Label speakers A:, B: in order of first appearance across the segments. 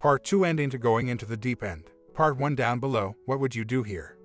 A: Part 2 Ending to Going into the Deep End. Part 1 Down below, what would you do here?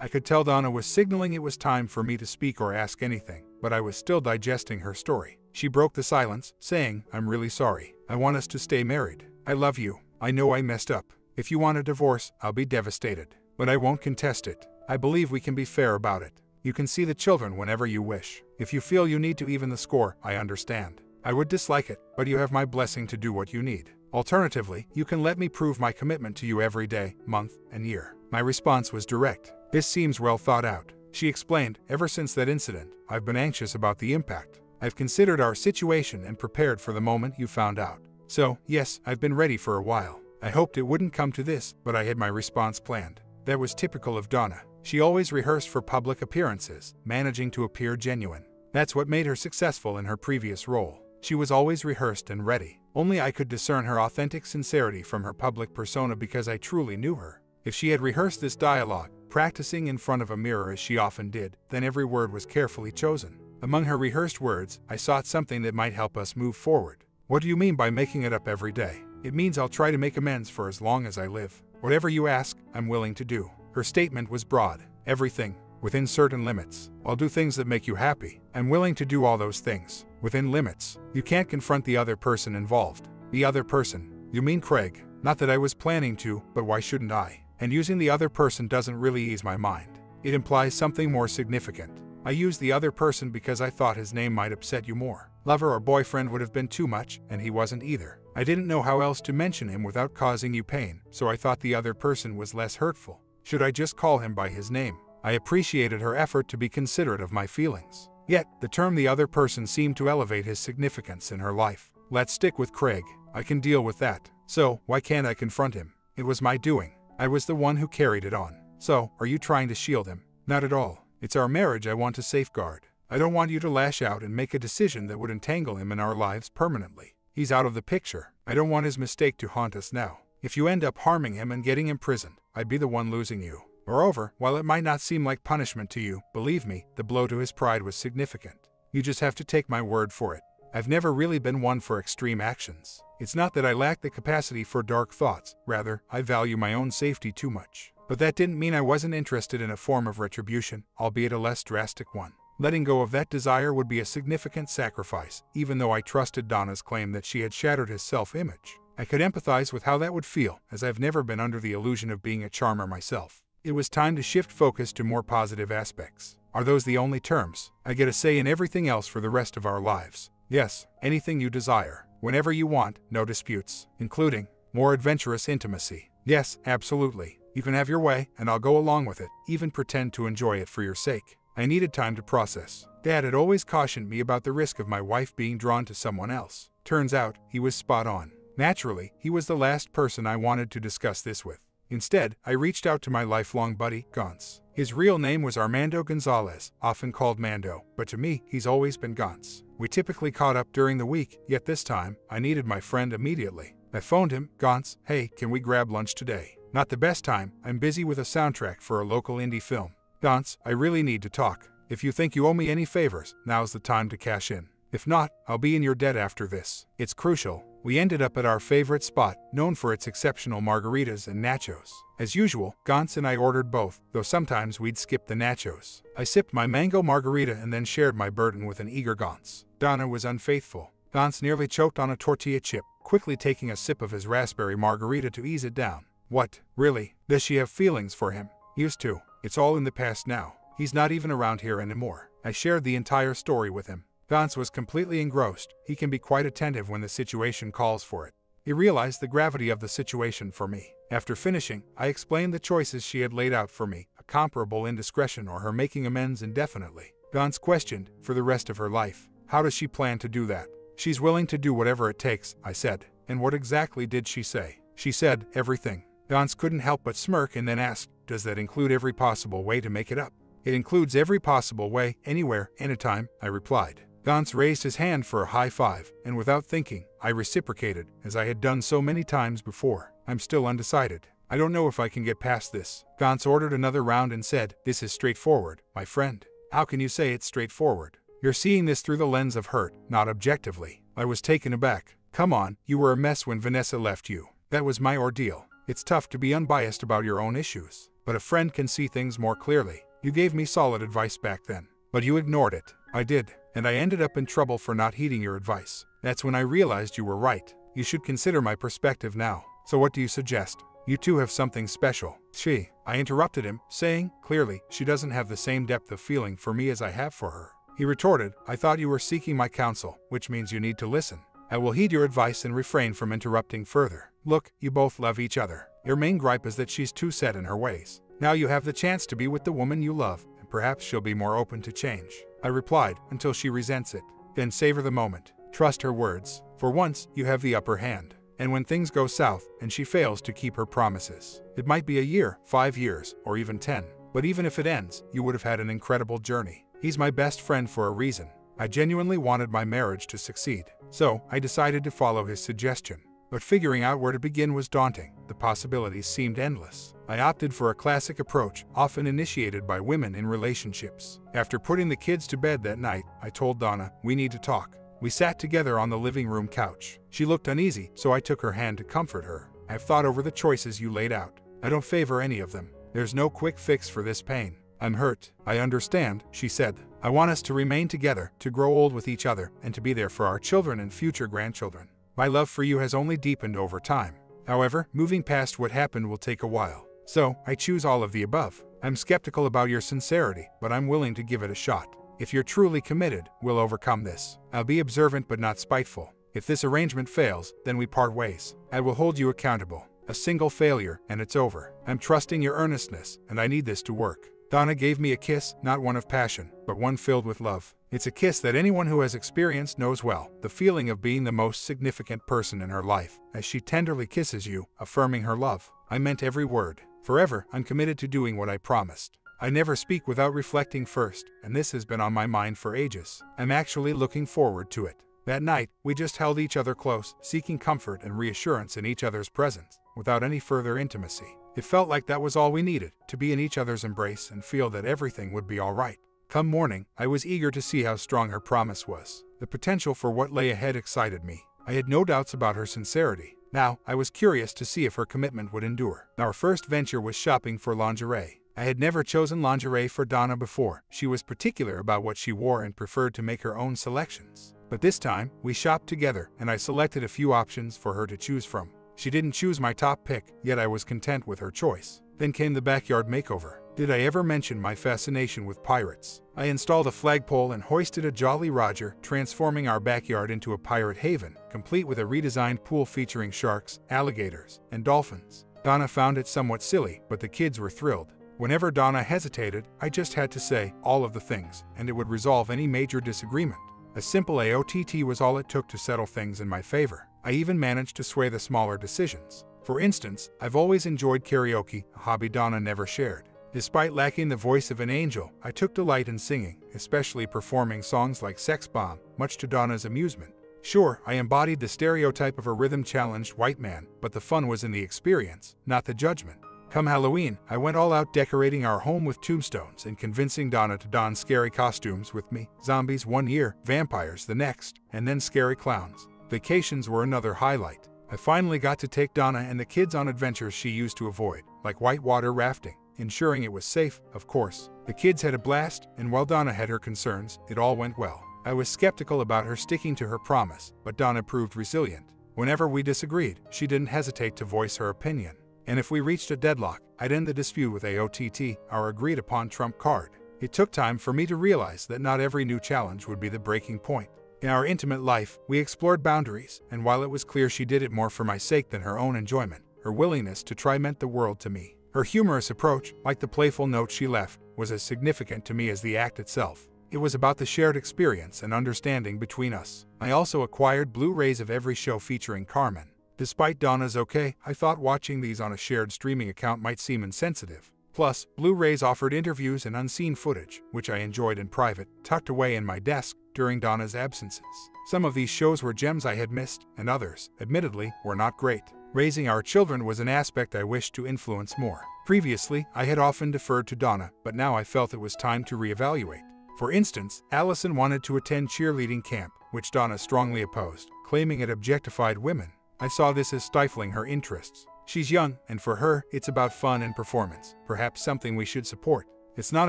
A: I could tell Donna was signaling it was time for me to speak or ask anything, but I was still digesting her story. She broke the silence, saying, I'm really sorry. I want us to stay married. I love you. I know I messed up. If you want a divorce, I'll be devastated. But I won't contest it. I believe we can be fair about it. You can see the children whenever you wish. If you feel you need to even the score, I understand. I would dislike it, but you have my blessing to do what you need. Alternatively, you can let me prove my commitment to you every day, month, and year. My response was direct. This seems well thought out. She explained, ever since that incident, I've been anxious about the impact. I've considered our situation and prepared for the moment you found out. So, yes, I've been ready for a while. I hoped it wouldn't come to this, but I had my response planned. That was typical of Donna. She always rehearsed for public appearances, managing to appear genuine. That's what made her successful in her previous role. She was always rehearsed and ready. Only I could discern her authentic sincerity from her public persona because I truly knew her. If she had rehearsed this dialogue, practicing in front of a mirror as she often did, then every word was carefully chosen. Among her rehearsed words, I sought something that might help us move forward. What do you mean by making it up every day? It means I'll try to make amends for as long as I live. Whatever you ask, I'm willing to do. Her statement was broad. Everything, within certain limits. I'll do things that make you happy. I'm willing to do all those things, within limits. You can't confront the other person involved. The other person. You mean Craig. Not that I was planning to, but why shouldn't I? And using the other person doesn't really ease my mind. It implies something more significant. I used the other person because I thought his name might upset you more. Lover or boyfriend would have been too much, and he wasn't either. I didn't know how else to mention him without causing you pain, so I thought the other person was less hurtful. Should I just call him by his name? I appreciated her effort to be considerate of my feelings. Yet, the term the other person seemed to elevate his significance in her life. Let's stick with Craig. I can deal with that. So, why can't I confront him? It was my doing. I was the one who carried it on. So, are you trying to shield him? Not at all. It's our marriage I want to safeguard. I don't want you to lash out and make a decision that would entangle him in our lives permanently. He's out of the picture. I don't want his mistake to haunt us now. If you end up harming him and getting imprisoned, I'd be the one losing you. Moreover, while it might not seem like punishment to you, believe me, the blow to his pride was significant. You just have to take my word for it. I've never really been one for extreme actions. It's not that I lack the capacity for dark thoughts, rather, I value my own safety too much. But that didn't mean I wasn't interested in a form of retribution, albeit a less drastic one. Letting go of that desire would be a significant sacrifice, even though I trusted Donna's claim that she had shattered his self-image. I could empathize with how that would feel, as I've never been under the illusion of being a charmer myself. It was time to shift focus to more positive aspects. Are those the only terms? I get a say in everything else for the rest of our lives. Yes, anything you desire, whenever you want, no disputes, including more adventurous intimacy. Yes, absolutely. You can have your way, and I'll go along with it, even pretend to enjoy it for your sake. I needed time to process. Dad had always cautioned me about the risk of my wife being drawn to someone else. Turns out, he was spot on. Naturally, he was the last person I wanted to discuss this with. Instead, I reached out to my lifelong buddy, Gauntz. His real name was Armando Gonzalez, often called Mando, but to me, he's always been Gauntz. We typically caught up during the week, yet this time, I needed my friend immediately. I phoned him, Gauntz, hey, can we grab lunch today? Not the best time, I'm busy with a soundtrack for a local indie film. Gauntz, I really need to talk. If you think you owe me any favors, now's the time to cash in. If not, I'll be in your debt after this. It's crucial, we ended up at our favorite spot, known for its exceptional margaritas and nachos. As usual, Gauntz and I ordered both, though sometimes we'd skip the nachos. I sipped my mango margarita and then shared my burden with an eager Gauntz. Donna was unfaithful. Gauntz nearly choked on a tortilla chip, quickly taking a sip of his raspberry margarita to ease it down. What, really? Does she have feelings for him? Used to. It's all in the past now. He's not even around here anymore. I shared the entire story with him. Gauntz was completely engrossed. He can be quite attentive when the situation calls for it. He realized the gravity of the situation for me. After finishing, I explained the choices she had laid out for me, a comparable indiscretion or her making amends indefinitely. Gauntz questioned, for the rest of her life, how does she plan to do that? She's willing to do whatever it takes, I said. And what exactly did she say? She said, everything. Gauntz couldn't help but smirk and then asked, does that include every possible way to make it up? It includes every possible way, anywhere, anytime, I replied. Gauntz raised his hand for a high five, and without thinking, I reciprocated, as I had done so many times before. I'm still undecided. I don't know if I can get past this. Gauntz ordered another round and said, This is straightforward, my friend. How can you say it's straightforward? You're seeing this through the lens of hurt, not objectively. I was taken aback. Come on, you were a mess when Vanessa left you. That was my ordeal. It's tough to be unbiased about your own issues, but a friend can see things more clearly. You gave me solid advice back then, but you ignored it. I did, and I ended up in trouble for not heeding your advice. That's when I realized you were right. You should consider my perspective now. So what do you suggest? You two have something special. She, I interrupted him, saying, clearly, she doesn't have the same depth of feeling for me as I have for her. He retorted, I thought you were seeking my counsel, which means you need to listen. I will heed your advice and refrain from interrupting further. Look, you both love each other. Your main gripe is that she's too set in her ways. Now you have the chance to be with the woman you love, and perhaps she'll be more open to change. I replied, until she resents it. Then savor the moment. Trust her words. For once, you have the upper hand. And when things go south and she fails to keep her promises, it might be a year, five years, or even ten. But even if it ends, you would have had an incredible journey. He's my best friend for a reason. I genuinely wanted my marriage to succeed. So, I decided to follow his suggestion. But figuring out where to begin was daunting. The possibilities seemed endless. I opted for a classic approach, often initiated by women in relationships. After putting the kids to bed that night, I told Donna, we need to talk. We sat together on the living room couch. She looked uneasy, so I took her hand to comfort her. I've thought over the choices you laid out. I don't favor any of them. There's no quick fix for this pain. I'm hurt. I understand, she said. I want us to remain together, to grow old with each other, and to be there for our children and future grandchildren. My love for you has only deepened over time. However, moving past what happened will take a while. So, I choose all of the above. I'm skeptical about your sincerity, but I'm willing to give it a shot. If you're truly committed, we'll overcome this. I'll be observant but not spiteful. If this arrangement fails, then we part ways. I will hold you accountable. A single failure, and it's over. I'm trusting your earnestness, and I need this to work. Donna gave me a kiss, not one of passion, but one filled with love. It's a kiss that anyone who has experienced knows well, the feeling of being the most significant person in her life, as she tenderly kisses you, affirming her love. I meant every word. Forever, I'm committed to doing what I promised. I never speak without reflecting first, and this has been on my mind for ages. I'm actually looking forward to it. That night, we just held each other close, seeking comfort and reassurance in each other's presence, without any further intimacy. It felt like that was all we needed, to be in each other's embrace and feel that everything would be all right. Come morning, I was eager to see how strong her promise was. The potential for what lay ahead excited me. I had no doubts about her sincerity. Now, I was curious to see if her commitment would endure. Our first venture was shopping for lingerie. I had never chosen lingerie for Donna before. She was particular about what she wore and preferred to make her own selections. But this time, we shopped together, and I selected a few options for her to choose from. She didn't choose my top pick, yet I was content with her choice. Then came the backyard makeover. Did I ever mention my fascination with pirates? I installed a flagpole and hoisted a Jolly Roger, transforming our backyard into a pirate haven, complete with a redesigned pool featuring sharks, alligators, and dolphins. Donna found it somewhat silly, but the kids were thrilled. Whenever Donna hesitated, I just had to say all of the things, and it would resolve any major disagreement. A simple AOTT was all it took to settle things in my favor. I even managed to sway the smaller decisions. For instance, I've always enjoyed karaoke, a hobby Donna never shared. Despite lacking the voice of an angel, I took delight in singing, especially performing songs like Sex Bomb, much to Donna's amusement. Sure, I embodied the stereotype of a rhythm-challenged white man, but the fun was in the experience, not the judgment. Come Halloween, I went all out decorating our home with tombstones and convincing Donna to don scary costumes with me. Zombies one year, vampires the next, and then scary clowns. Vacations were another highlight. I finally got to take Donna and the kids on adventures she used to avoid, like whitewater rafting, ensuring it was safe, of course. The kids had a blast, and while Donna had her concerns, it all went well. I was skeptical about her sticking to her promise, but Donna proved resilient. Whenever we disagreed, she didn't hesitate to voice her opinion and if we reached a deadlock, I'd end the dispute with AOTT, our agreed upon trump card. It took time for me to realize that not every new challenge would be the breaking point. In our intimate life, we explored boundaries, and while it was clear she did it more for my sake than her own enjoyment, her willingness to try meant the world to me. Her humorous approach, like the playful note she left, was as significant to me as the act itself. It was about the shared experience and understanding between us. I also acquired Blu-rays of every show featuring Carmen, Despite Donna's okay, I thought watching these on a shared streaming account might seem insensitive. Plus, Blu-rays offered interviews and unseen footage, which I enjoyed in private, tucked away in my desk during Donna's absences. Some of these shows were gems I had missed, and others, admittedly, were not great. Raising our children was an aspect I wished to influence more. Previously, I had often deferred to Donna, but now I felt it was time to reevaluate. For instance, Allison wanted to attend cheerleading camp, which Donna strongly opposed, claiming it objectified women. I saw this as stifling her interests. She's young, and for her, it's about fun and performance, perhaps something we should support. It's not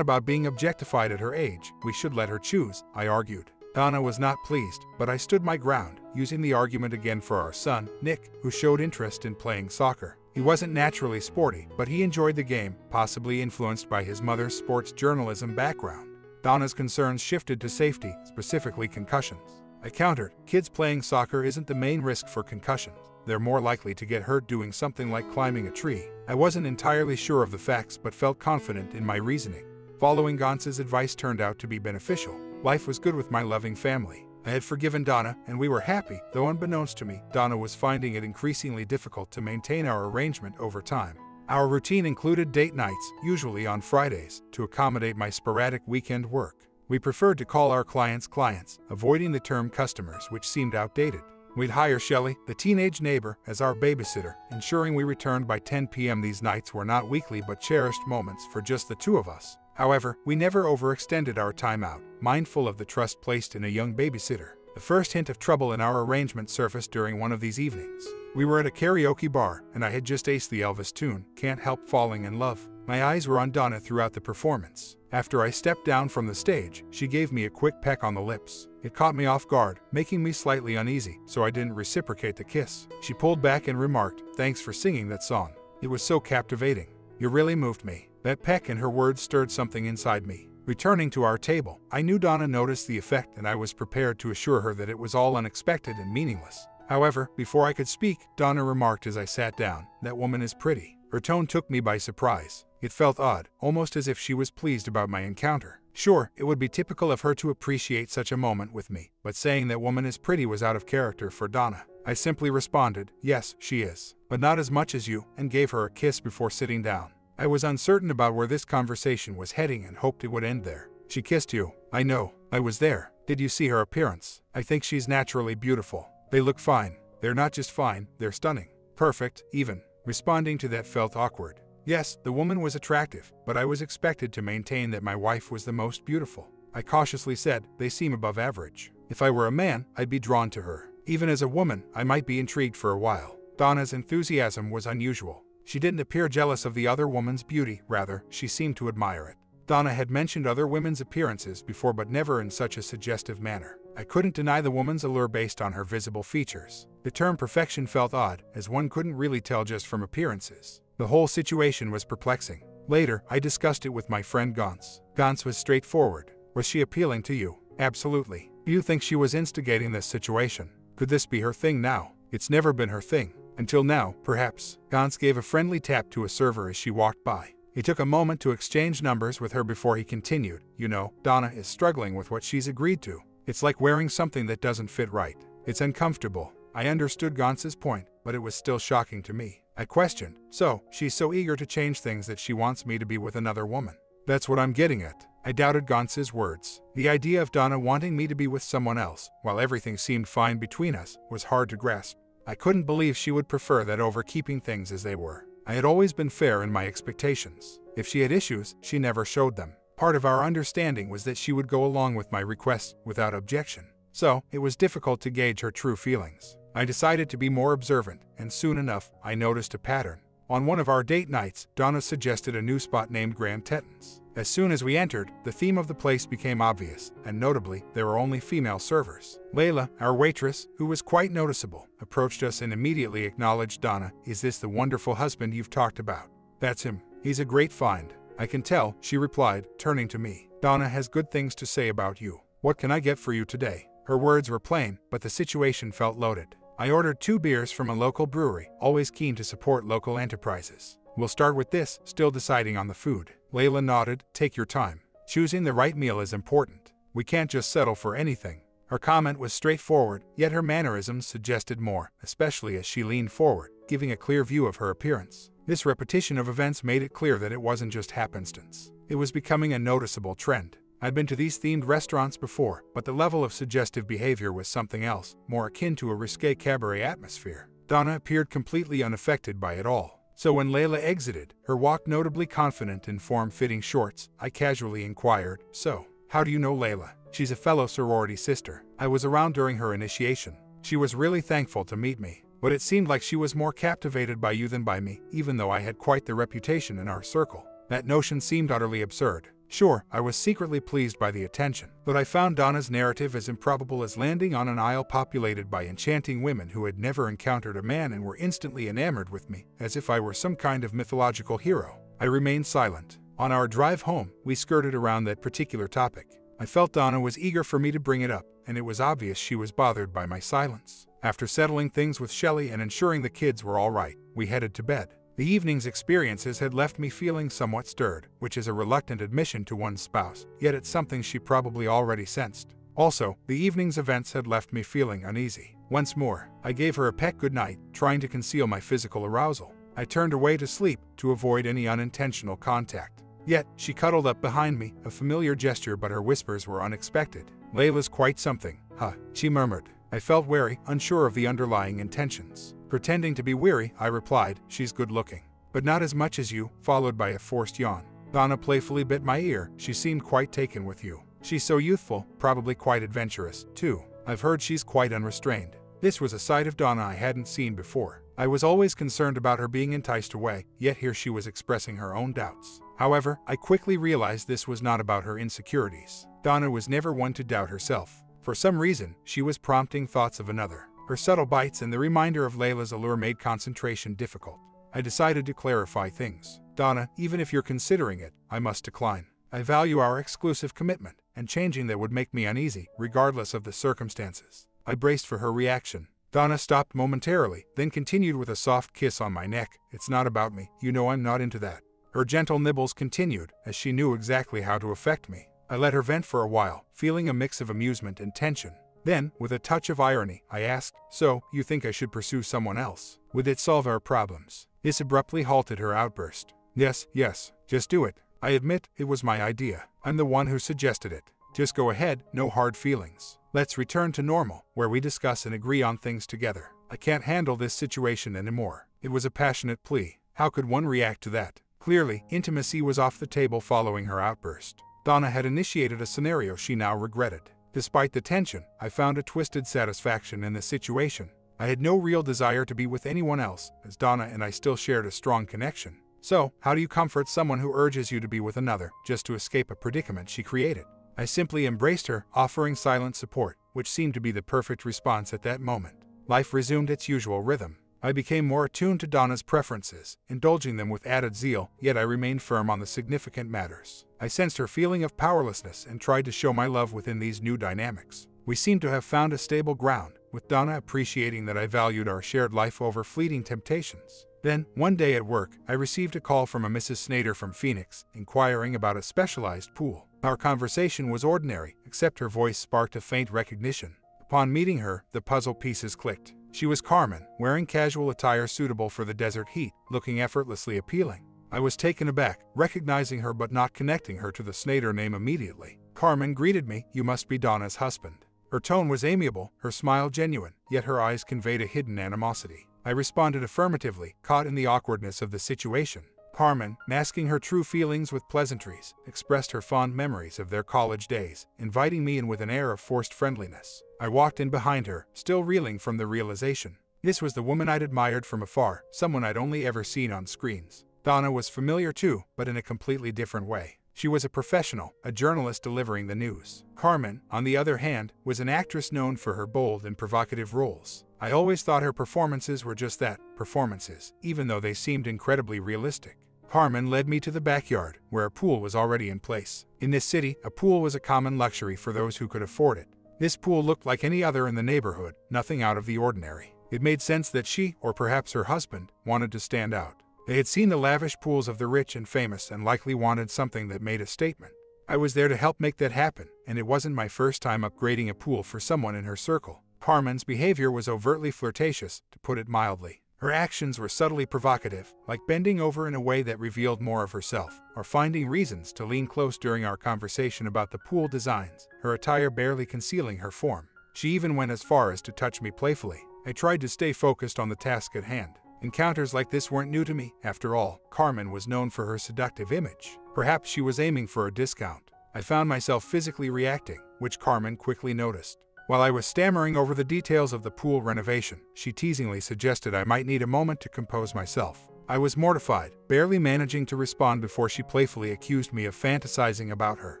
A: about being objectified at her age, we should let her choose, I argued. Donna was not pleased, but I stood my ground, using the argument again for our son, Nick, who showed interest in playing soccer. He wasn't naturally sporty, but he enjoyed the game, possibly influenced by his mother's sports journalism background. Donna's concerns shifted to safety, specifically concussions. I countered, kids playing soccer isn't the main risk for concussions. They're more likely to get hurt doing something like climbing a tree. I wasn't entirely sure of the facts but felt confident in my reasoning. Following Gonce's advice turned out to be beneficial. Life was good with my loving family. I had forgiven Donna, and we were happy, though unbeknownst to me, Donna was finding it increasingly difficult to maintain our arrangement over time. Our routine included date nights, usually on Fridays, to accommodate my sporadic weekend work. We preferred to call our clients clients, avoiding the term customers, which seemed outdated. We'd hire Shelley, the teenage neighbor, as our babysitter, ensuring we returned by 10 p.m. These nights were not weekly but cherished moments for just the two of us. However, we never overextended our time out, mindful of the trust placed in a young babysitter. The first hint of trouble in our arrangement surfaced during one of these evenings. We were at a karaoke bar, and I had just aced the Elvis tune, Can't Help Falling in Love. My eyes were on Donna throughout the performance. After I stepped down from the stage, she gave me a quick peck on the lips. It caught me off guard, making me slightly uneasy, so I didn't reciprocate the kiss. She pulled back and remarked, Thanks for singing that song. It was so captivating. You really moved me. That peck and her words stirred something inside me. Returning to our table, I knew Donna noticed the effect and I was prepared to assure her that it was all unexpected and meaningless. However, before I could speak, Donna remarked as I sat down, That woman is pretty. Her tone took me by surprise. It felt odd, almost as if she was pleased about my encounter. Sure, it would be typical of her to appreciate such a moment with me, but saying that woman is pretty was out of character for Donna. I simply responded, Yes, she is, but not as much as you, and gave her a kiss before sitting down. I was uncertain about where this conversation was heading and hoped it would end there. She kissed you. I know. I was there. Did you see her appearance? I think she's naturally beautiful. They look fine. They're not just fine, they're stunning. Perfect, even. Responding to that felt awkward. Yes, the woman was attractive, but I was expected to maintain that my wife was the most beautiful. I cautiously said, they seem above average. If I were a man, I'd be drawn to her. Even as a woman, I might be intrigued for a while. Donna's enthusiasm was unusual. She didn't appear jealous of the other woman's beauty, rather, she seemed to admire it. Donna had mentioned other women's appearances before but never in such a suggestive manner. I couldn't deny the woman's allure based on her visible features. The term perfection felt odd, as one couldn't really tell just from appearances. The whole situation was perplexing. Later, I discussed it with my friend Gance. Gance was straightforward. Was she appealing to you? Absolutely. Do you think she was instigating this situation? Could this be her thing now? It's never been her thing. Until now, perhaps. Gance gave a friendly tap to a server as she walked by. He took a moment to exchange numbers with her before he continued. You know, Donna is struggling with what she's agreed to. It's like wearing something that doesn't fit right. It's uncomfortable. I understood Gance's point, but it was still shocking to me. I questioned, so, she's so eager to change things that she wants me to be with another woman. That's what I'm getting at. I doubted Gance's words. The idea of Donna wanting me to be with someone else, while everything seemed fine between us, was hard to grasp. I couldn't believe she would prefer that over keeping things as they were. I had always been fair in my expectations. If she had issues, she never showed them. Part of our understanding was that she would go along with my requests without objection. So, it was difficult to gauge her true feelings. I decided to be more observant, and soon enough, I noticed a pattern. On one of our date nights, Donna suggested a new spot named Grand Tetons. As soon as we entered, the theme of the place became obvious, and notably, there were only female servers. Layla, our waitress, who was quite noticeable, approached us and immediately acknowledged Donna. Is this the wonderful husband you've talked about? That's him. He's a great find. I can tell, she replied, turning to me. Donna has good things to say about you. What can I get for you today? Her words were plain, but the situation felt loaded. I ordered two beers from a local brewery, always keen to support local enterprises. We'll start with this, still deciding on the food. Layla nodded, take your time. Choosing the right meal is important. We can't just settle for anything. Her comment was straightforward, yet her mannerisms suggested more, especially as she leaned forward, giving a clear view of her appearance. This repetition of events made it clear that it wasn't just happenstance. It was becoming a noticeable trend. I'd been to these themed restaurants before, but the level of suggestive behavior was something else, more akin to a risque cabaret atmosphere. Donna appeared completely unaffected by it all. So when Layla exited, her walk notably confident in form-fitting shorts, I casually inquired, So, how do you know Layla? She's a fellow sorority sister. I was around during her initiation. She was really thankful to meet me. but it seemed like she was more captivated by you than by me, even though I had quite the reputation in our circle. That notion seemed utterly absurd. Sure, I was secretly pleased by the attention, but I found Donna's narrative as improbable as landing on an isle populated by enchanting women who had never encountered a man and were instantly enamored with me, as if I were some kind of mythological hero. I remained silent. On our drive home, we skirted around that particular topic. I felt Donna was eager for me to bring it up, and it was obvious she was bothered by my silence. After settling things with Shelley and ensuring the kids were all right, we headed to bed. The evening's experiences had left me feeling somewhat stirred, which is a reluctant admission to one's spouse, yet it's something she probably already sensed. Also, the evening's events had left me feeling uneasy. Once more, I gave her a peck goodnight, trying to conceal my physical arousal. I turned away to sleep to avoid any unintentional contact. Yet, she cuddled up behind me, a familiar gesture but her whispers were unexpected. Layla's quite something, huh, she murmured. I felt wary, unsure of the underlying intentions. Pretending to be weary, I replied, She's good looking. But not as much as you, followed by a forced yawn. Donna playfully bit my ear. She seemed quite taken with you. She's so youthful, probably quite adventurous, too. I've heard she's quite unrestrained. This was a side of Donna I hadn't seen before. I was always concerned about her being enticed away, yet here she was expressing her own doubts. However, I quickly realized this was not about her insecurities. Donna was never one to doubt herself. For some reason, she was prompting thoughts of another. Her subtle bites and the reminder of Layla's allure made concentration difficult. I decided to clarify things. Donna, even if you're considering it, I must decline. I value our exclusive commitment, and changing that would make me uneasy, regardless of the circumstances. I braced for her reaction. Donna stopped momentarily, then continued with a soft kiss on my neck. It's not about me. You know I'm not into that. Her gentle nibbles continued, as she knew exactly how to affect me. I let her vent for a while, feeling a mix of amusement and tension. Then, with a touch of irony, I asked, So, you think I should pursue someone else? Would it solve our problems? This abruptly halted her outburst. Yes, yes, just do it. I admit, it was my idea. I'm the one who suggested it. Just go ahead, no hard feelings. Let's return to normal, where we discuss and agree on things together. I can't handle this situation anymore. It was a passionate plea. How could one react to that? Clearly, intimacy was off the table following her outburst. Donna had initiated a scenario she now regretted. Despite the tension, I found a twisted satisfaction in the situation. I had no real desire to be with anyone else, as Donna and I still shared a strong connection. So, how do you comfort someone who urges you to be with another, just to escape a predicament she created? I simply embraced her, offering silent support, which seemed to be the perfect response at that moment. Life resumed its usual rhythm. I became more attuned to Donna's preferences, indulging them with added zeal, yet I remained firm on the significant matters. I sensed her feeling of powerlessness and tried to show my love within these new dynamics. We seemed to have found a stable ground, with Donna appreciating that I valued our shared life over fleeting temptations. Then, one day at work, I received a call from a Mrs. Snader from Phoenix, inquiring about a specialized pool. Our conversation was ordinary, except her voice sparked a faint recognition. Upon meeting her, the puzzle pieces clicked. She was Carmen, wearing casual attire suitable for the desert heat, looking effortlessly appealing. I was taken aback, recognizing her but not connecting her to the Snader name immediately. Carmen greeted me, you must be Donna's husband. Her tone was amiable, her smile genuine, yet her eyes conveyed a hidden animosity. I responded affirmatively, caught in the awkwardness of the situation. Carmen, masking her true feelings with pleasantries, expressed her fond memories of their college days, inviting me in with an air of forced friendliness. I walked in behind her, still reeling from the realization. This was the woman I'd admired from afar, someone I'd only ever seen on screens. Donna was familiar too, but in a completely different way. She was a professional, a journalist delivering the news. Carmen, on the other hand, was an actress known for her bold and provocative roles. I always thought her performances were just that, performances, even though they seemed incredibly realistic. Carmen led me to the backyard, where a pool was already in place. In this city, a pool was a common luxury for those who could afford it. This pool looked like any other in the neighborhood, nothing out of the ordinary. It made sense that she, or perhaps her husband, wanted to stand out. They had seen the lavish pools of the rich and famous and likely wanted something that made a statement. I was there to help make that happen, and it wasn't my first time upgrading a pool for someone in her circle. Carmen's behavior was overtly flirtatious, to put it mildly. Her actions were subtly provocative, like bending over in a way that revealed more of herself, or finding reasons to lean close during our conversation about the pool designs, her attire barely concealing her form. She even went as far as to touch me playfully. I tried to stay focused on the task at hand. Encounters like this weren't new to me. After all, Carmen was known for her seductive image. Perhaps she was aiming for a discount. I found myself physically reacting, which Carmen quickly noticed. While I was stammering over the details of the pool renovation, she teasingly suggested I might need a moment to compose myself. I was mortified, barely managing to respond before she playfully accused me of fantasizing about her.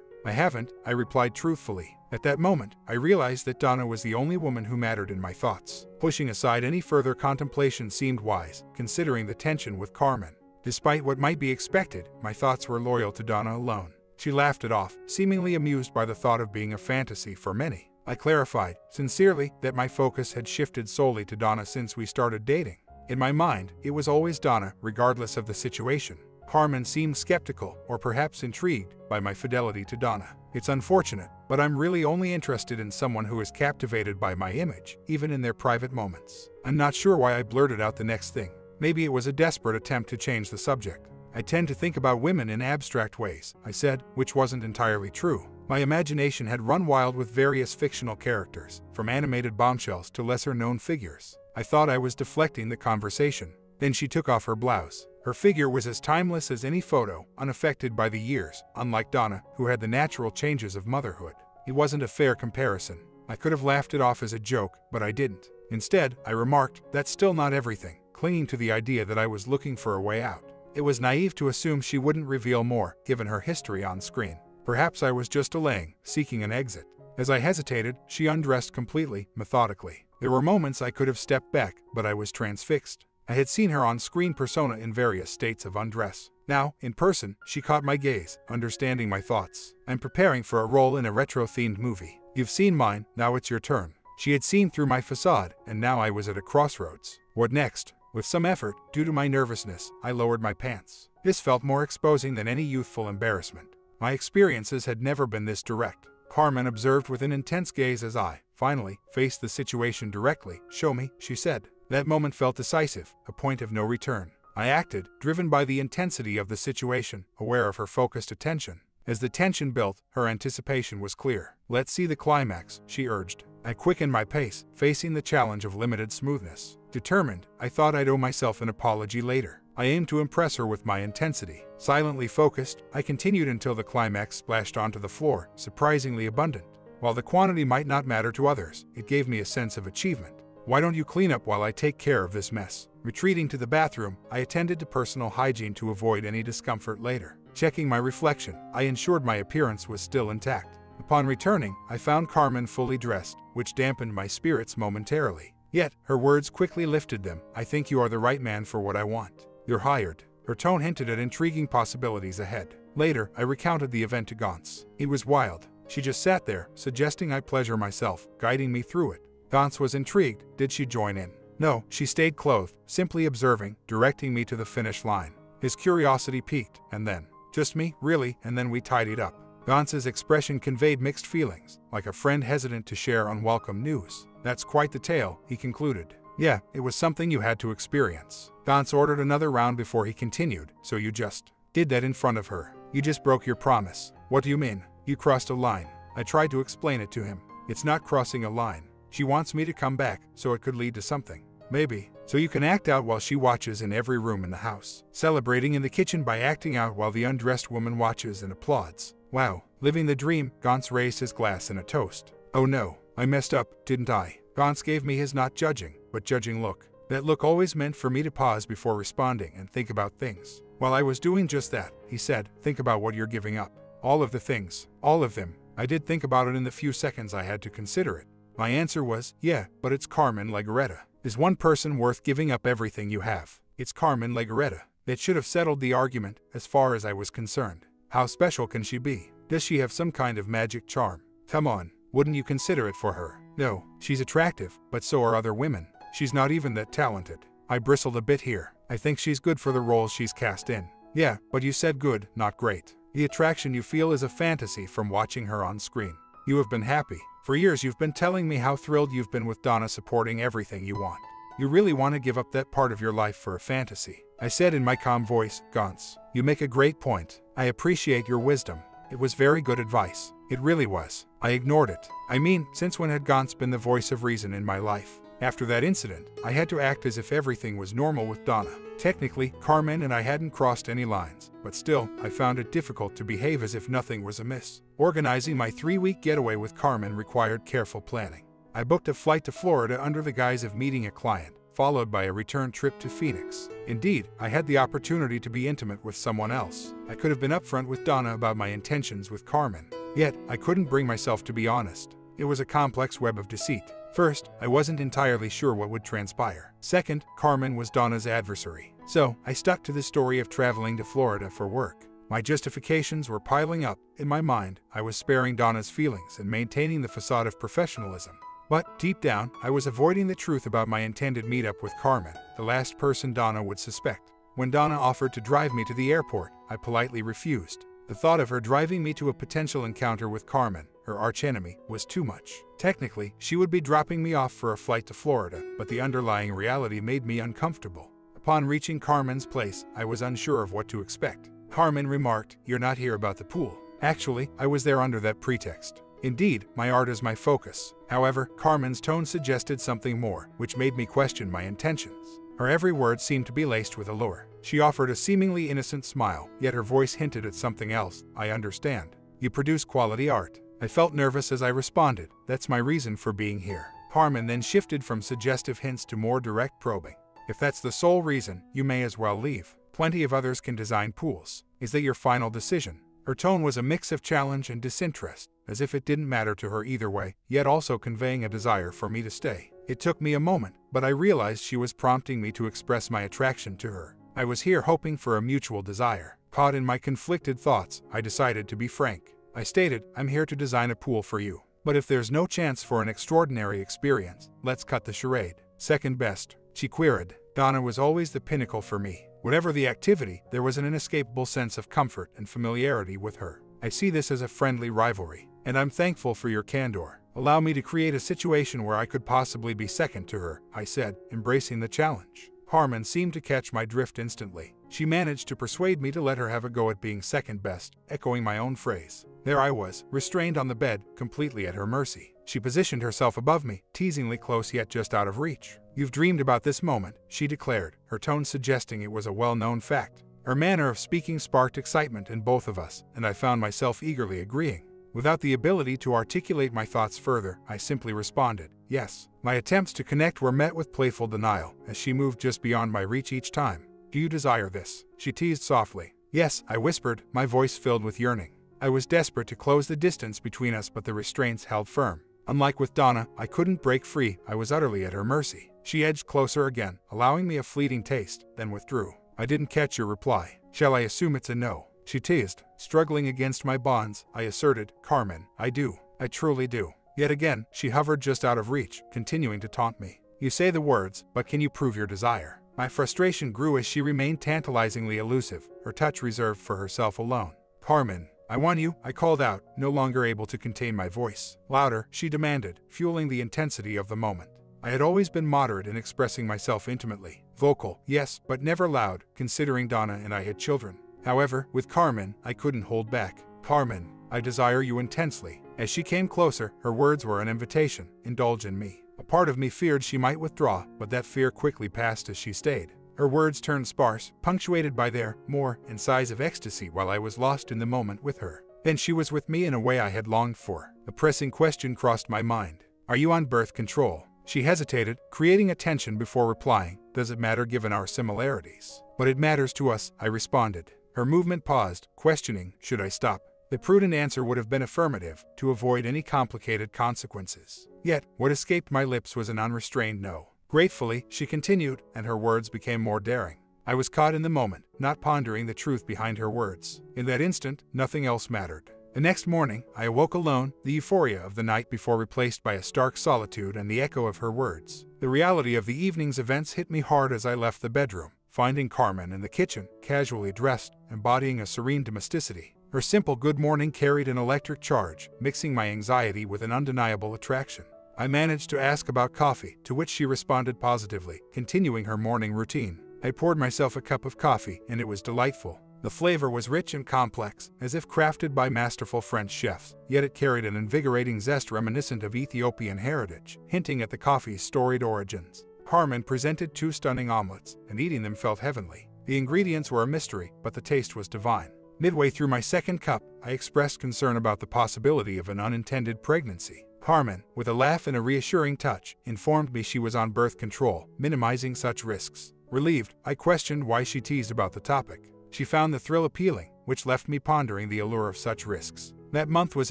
A: I haven't, I replied truthfully. At that moment, I realized that Donna was the only woman who mattered in my thoughts. Pushing aside any further contemplation seemed wise, considering the tension with Carmen. Despite what might be expected, my thoughts were loyal to Donna alone. She laughed it off, seemingly amused by the thought of being a fantasy for many. I clarified, sincerely, that my focus had shifted solely to Donna since we started dating. In my mind, it was always Donna, regardless of the situation. Carmen seemed skeptical, or perhaps intrigued, by my fidelity to Donna. It's unfortunate, but I'm really only interested in someone who is captivated by my image, even in their private moments. I'm not sure why I blurted out the next thing. Maybe it was a desperate attempt to change the subject. I tend to think about women in abstract ways, I said, which wasn't entirely true. My imagination had run wild with various fictional characters, from animated bombshells to lesser-known figures. I thought I was deflecting the conversation. Then she took off her blouse. Her figure was as timeless as any photo, unaffected by the years, unlike Donna, who had the natural changes of motherhood. It wasn't a fair comparison. I could have laughed it off as a joke, but I didn't. Instead, I remarked, that's still not everything clinging to the idea that I was looking for a way out. It was naive to assume she wouldn't reveal more, given her history on screen. Perhaps I was just delaying, seeking an exit. As I hesitated, she undressed completely, methodically. There were moments I could have stepped back, but I was transfixed. I had seen her on screen persona in various states of undress. Now, in person, she caught my gaze, understanding my thoughts. I'm preparing for a role in a retro-themed movie. You've seen mine, now it's your turn. She had seen through my facade, and now I was at a crossroads. What next? With some effort, due to my nervousness, I lowered my pants. This felt more exposing than any youthful embarrassment. My experiences had never been this direct. Carmen observed with an intense gaze as I, finally, faced the situation directly. Show me, she said. That moment felt decisive, a point of no return. I acted, driven by the intensity of the situation, aware of her focused attention. As the tension built, her anticipation was clear. Let's see the climax, she urged. I quickened my pace, facing the challenge of limited smoothness. Determined, I thought I'd owe myself an apology later. I aimed to impress her with my intensity. Silently focused, I continued until the climax splashed onto the floor, surprisingly abundant. While the quantity might not matter to others, it gave me a sense of achievement. Why don't you clean up while I take care of this mess? Retreating to the bathroom, I attended to personal hygiene to avoid any discomfort later. Checking my reflection, I ensured my appearance was still intact. Upon returning, I found Carmen fully dressed, which dampened my spirits momentarily. Yet, her words quickly lifted them. I think you are the right man for what I want. You're hired. Her tone hinted at intriguing possibilities ahead. Later, I recounted the event to Gance. It was wild. She just sat there, suggesting I pleasure myself, guiding me through it. Gance was intrigued. Did she join in? No, she stayed clothed, simply observing, directing me to the finish line. His curiosity piqued, and then, just me, really, and then we tidied up. Gance's expression conveyed mixed feelings, like a friend hesitant to share unwelcome news. That's quite the tale, he concluded. Yeah, it was something you had to experience. Gance ordered another round before he continued, so you just did that in front of her. You just broke your promise. What do you mean? You crossed a line. I tried to explain it to him. It's not crossing a line. She wants me to come back, so it could lead to something. Maybe. So you can act out while she watches in every room in the house. Celebrating in the kitchen by acting out while the undressed woman watches and applauds. Wow, living the dream, Gance raised his glass in a toast. Oh no, I messed up, didn't I? Gance gave me his not judging, but judging look. That look always meant for me to pause before responding and think about things. While I was doing just that, he said, think about what you're giving up. All of the things, all of them. I did think about it in the few seconds I had to consider it. My answer was, yeah, but it's Carmen Legarreta. Is one person worth giving up everything you have? It's Carmen Legarreta. That should have settled the argument, as far as I was concerned. How special can she be? Does she have some kind of magic charm? Come on, wouldn't you consider it for her? No, she's attractive, but so are other women. She's not even that talented. I bristled a bit here. I think she's good for the roles she's cast in. Yeah, but you said good, not great. The attraction you feel is a fantasy from watching her on screen. You have been happy. For years you've been telling me how thrilled you've been with Donna supporting everything you want. You really want to give up that part of your life for a fantasy. I said in my calm voice, Gance, you make a great point. I appreciate your wisdom. It was very good advice. It really was. I ignored it. I mean, since when had Gance been the voice of reason in my life? After that incident, I had to act as if everything was normal with Donna. Technically, Carmen and I hadn't crossed any lines, but still, I found it difficult to behave as if nothing was amiss. Organizing my three-week getaway with Carmen required careful planning. I booked a flight to Florida under the guise of meeting a client, followed by a return trip to Phoenix. Indeed, I had the opportunity to be intimate with someone else. I could have been upfront with Donna about my intentions with Carmen. Yet, I couldn't bring myself to be honest. It was a complex web of deceit. First, I wasn't entirely sure what would transpire. Second, Carmen was Donna's adversary. So, I stuck to the story of traveling to Florida for work. My justifications were piling up. In my mind, I was sparing Donna's feelings and maintaining the facade of professionalism. But deep down, I was avoiding the truth about my intended meetup with Carmen, the last person Donna would suspect. When Donna offered to drive me to the airport, I politely refused. The thought of her driving me to a potential encounter with Carmen, her archenemy, was too much. Technically, she would be dropping me off for a flight to Florida, but the underlying reality made me uncomfortable. Upon reaching Carmen's place, I was unsure of what to expect. Carmen remarked, You're not here about the pool. Actually, I was there under that pretext. Indeed, my art is my focus. However, Carmen's tone suggested something more, which made me question my intentions. Her every word seemed to be laced with allure. She offered a seemingly innocent smile, yet her voice hinted at something else. I understand. You produce quality art. I felt nervous as I responded. That's my reason for being here. Carmen then shifted from suggestive hints to more direct probing. If that's the sole reason, you may as well leave. Plenty of others can design pools. Is that your final decision? Her tone was a mix of challenge and disinterest, as if it didn't matter to her either way, yet also conveying a desire for me to stay. It took me a moment, but I realized she was prompting me to express my attraction to her. I was here hoping for a mutual desire. Caught in my conflicted thoughts, I decided to be frank. I stated, I'm here to design a pool for you. But if there's no chance for an extraordinary experience, let's cut the charade. Second best, she queried. Donna was always the pinnacle for me. Whatever the activity, there was an inescapable sense of comfort and familiarity with her. I see this as a friendly rivalry, and I'm thankful for your candor. Allow me to create a situation where I could possibly be second to her, I said, embracing the challenge. Carmen seemed to catch my drift instantly. She managed to persuade me to let her have a go at being second best, echoing my own phrase. There I was, restrained on the bed, completely at her mercy. She positioned herself above me, teasingly close yet just out of reach. You've dreamed about this moment, she declared, her tone suggesting it was a well-known fact. Her manner of speaking sparked excitement in both of us, and I found myself eagerly agreeing. Without the ability to articulate my thoughts further, I simply responded, yes. My attempts to connect were met with playful denial, as she moved just beyond my reach each time. Do you desire this? She teased softly. Yes, I whispered, my voice filled with yearning. I was desperate to close the distance between us, but the restraints held firm. Unlike with Donna, I couldn't break free, I was utterly at her mercy. She edged closer again, allowing me a fleeting taste, then withdrew. I didn't catch your reply. Shall I assume it's a no? She teased. Struggling against my bonds, I asserted, Carmen, I do. I truly do. Yet again, she hovered just out of reach, continuing to taunt me. You say the words, but can you prove your desire? My frustration grew as she remained tantalizingly elusive, her touch reserved for herself alone. Carmen, I want you, I called out, no longer able to contain my voice. Louder, she demanded, fueling the intensity of the moment. I had always been moderate in expressing myself intimately. Vocal, yes, but never loud, considering Donna and I had children. However, with Carmen, I couldn't hold back. Carmen, I desire you intensely. As she came closer, her words were an invitation. Indulge in me. A part of me feared she might withdraw, but that fear quickly passed as she stayed. Her words turned sparse, punctuated by their more and sighs of ecstasy while I was lost in the moment with her. Then she was with me in a way I had longed for. A pressing question crossed my mind. Are you on birth control? She hesitated, creating a tension before replying. Does it matter given our similarities? But it matters to us, I responded. Her movement paused, questioning, should I stop? The prudent answer would have been affirmative, to avoid any complicated consequences. Yet, what escaped my lips was an unrestrained no. Gratefully, she continued, and her words became more daring. I was caught in the moment, not pondering the truth behind her words. In that instant, nothing else mattered. The next morning, I awoke alone, the euphoria of the night before replaced by a stark solitude and the echo of her words. The reality of the evening's events hit me hard as I left the bedroom, finding Carmen in the kitchen, casually dressed, embodying a serene domesticity. Her simple good morning carried an electric charge, mixing my anxiety with an undeniable attraction. I managed to ask about coffee, to which she responded positively, continuing her morning routine. I poured myself a cup of coffee, and it was delightful. The flavor was rich and complex, as if crafted by masterful French chefs, yet it carried an invigorating zest reminiscent of Ethiopian heritage, hinting at the coffee's storied origins. Carmen presented two stunning omelets, and eating them felt heavenly. The ingredients were a mystery, but the taste was divine. Midway through my second cup, I expressed concern about the possibility of an unintended pregnancy. Carmen, with a laugh and a reassuring touch, informed me she was on birth control, minimizing such risks. Relieved, I questioned why she teased about the topic. She found the thrill appealing, which left me pondering the allure of such risks. That month was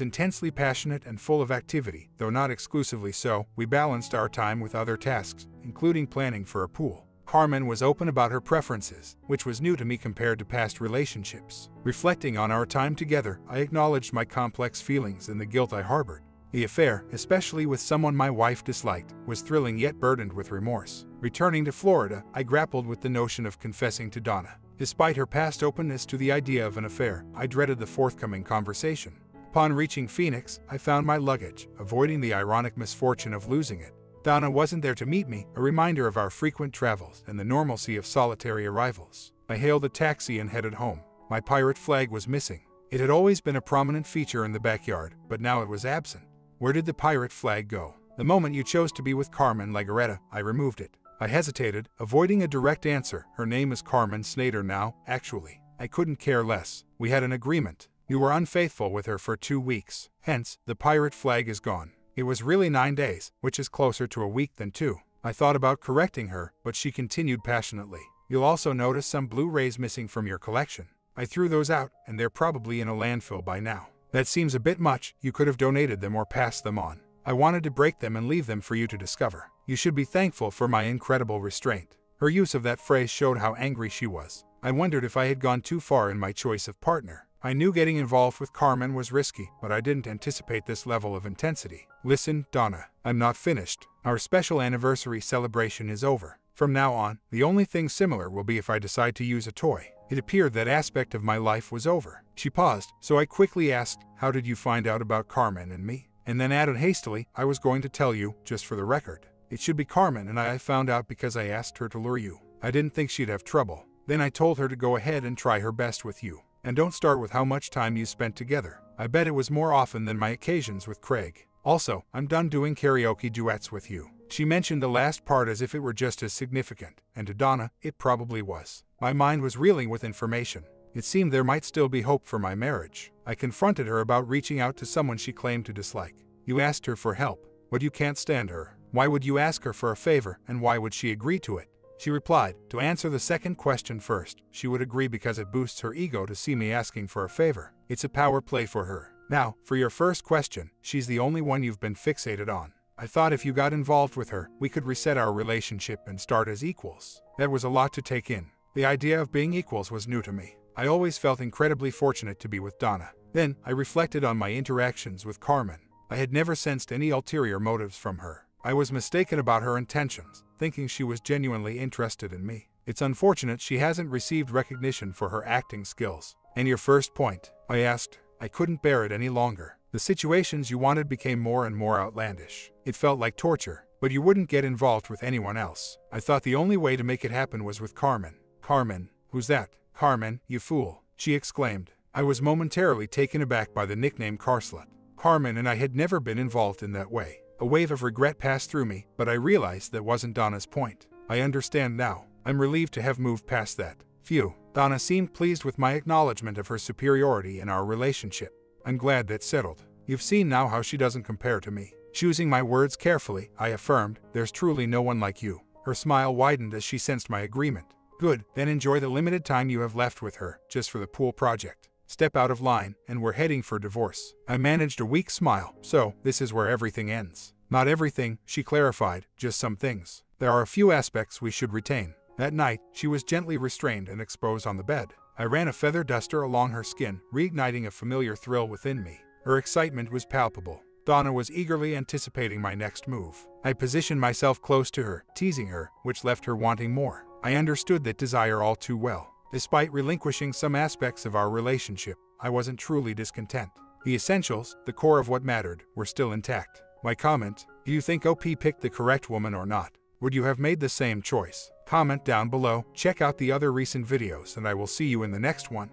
A: intensely passionate and full of activity, though not exclusively so, we balanced our time with other tasks, including planning for a pool. Carmen was open about her preferences, which was new to me compared to past relationships. Reflecting on our time together, I acknowledged my complex feelings and the guilt I harbored. The affair, especially with someone my wife disliked, was thrilling yet burdened with remorse. Returning to Florida, I grappled with the notion of confessing to Donna. Despite her past openness to the idea of an affair, I dreaded the forthcoming conversation. Upon reaching Phoenix, I found my luggage, avoiding the ironic misfortune of losing it. Donna wasn't there to meet me, a reminder of our frequent travels and the normalcy of solitary arrivals. I hailed a taxi and headed home. My pirate flag was missing. It had always been a prominent feature in the backyard, but now it was absent. Where did the pirate flag go? The moment you chose to be with Carmen Legarreta, I removed it. I hesitated, avoiding a direct answer. Her name is Carmen Snader now, actually. I couldn't care less. We had an agreement. You were unfaithful with her for two weeks. Hence, the pirate flag is gone. It was really nine days, which is closer to a week than two. I thought about correcting her, but she continued passionately. You'll also notice some Blu-rays missing from your collection. I threw those out, and they're probably in a landfill by now. That seems a bit much, you could have donated them or passed them on. I wanted to break them and leave them for you to discover. You should be thankful for my incredible restraint. Her use of that phrase showed how angry she was. I wondered if I had gone too far in my choice of partner. I knew getting involved with Carmen was risky, but I didn't anticipate this level of intensity. Listen, Donna, I'm not finished. Our special anniversary celebration is over. From now on, the only thing similar will be if I decide to use a toy. It appeared that aspect of my life was over. She paused, so I quickly asked, How did you find out about Carmen and me? And then added hastily, I was going to tell you, just for the record. It should be Carmen and I found out because I asked her to lure you. I didn't think she'd have trouble. Then I told her to go ahead and try her best with you. And don't start with how much time you spent together. I bet it was more often than my occasions with Craig. Also, I'm done doing karaoke duets with you. She mentioned the last part as if it were just as significant, and to Donna, it probably was. My mind was reeling with information. It seemed there might still be hope for my marriage. I confronted her about reaching out to someone she claimed to dislike. You asked her for help, but you can't stand her. Why would you ask her for a favor, and why would she agree to it? She replied, to answer the second question first, she would agree because it boosts her ego to see me asking for a favor. It's a power play for her. Now, for your first question, she's the only one you've been fixated on. I thought if you got involved with her, we could reset our relationship and start as equals. That was a lot to take in. The idea of being equals was new to me. I always felt incredibly fortunate to be with Donna. Then, I reflected on my interactions with Carmen. I had never sensed any ulterior motives from her. I was mistaken about her intentions, thinking she was genuinely interested in me. It's unfortunate she hasn't received recognition for her acting skills. And your first point? I asked. I couldn't bear it any longer. The situations you wanted became more and more outlandish. It felt like torture, but you wouldn't get involved with anyone else. I thought the only way to make it happen was with Carmen. Carmen? Who's that? Carmen, you fool, she exclaimed. I was momentarily taken aback by the nickname Carslut. Carmen and I had never been involved in that way. A wave of regret passed through me, but I realized that wasn't Donna's point. I understand now. I'm relieved to have moved past that. Phew. Donna seemed pleased with my acknowledgement of her superiority in our relationship. I'm glad that's settled. You've seen now how she doesn't compare to me. Choosing my words carefully, I affirmed, there's truly no one like you. Her smile widened as she sensed my agreement. Good, then enjoy the limited time you have left with her, just for the pool project. Step out of line, and we're heading for divorce. I managed a weak smile, so this is where everything ends. Not everything, she clarified, just some things. There are a few aspects we should retain. That night, she was gently restrained and exposed on the bed. I ran a feather duster along her skin, reigniting a familiar thrill within me. Her excitement was palpable. Donna was eagerly anticipating my next move. I positioned myself close to her, teasing her, which left her wanting more. I understood that desire all too well. Despite relinquishing some aspects of our relationship, I wasn't truly discontent. The essentials, the core of what mattered, were still intact. My comment, do you think OP picked the correct woman or not? Would you have made the same choice? Comment down below, check out the other recent videos and I will see you in the next one.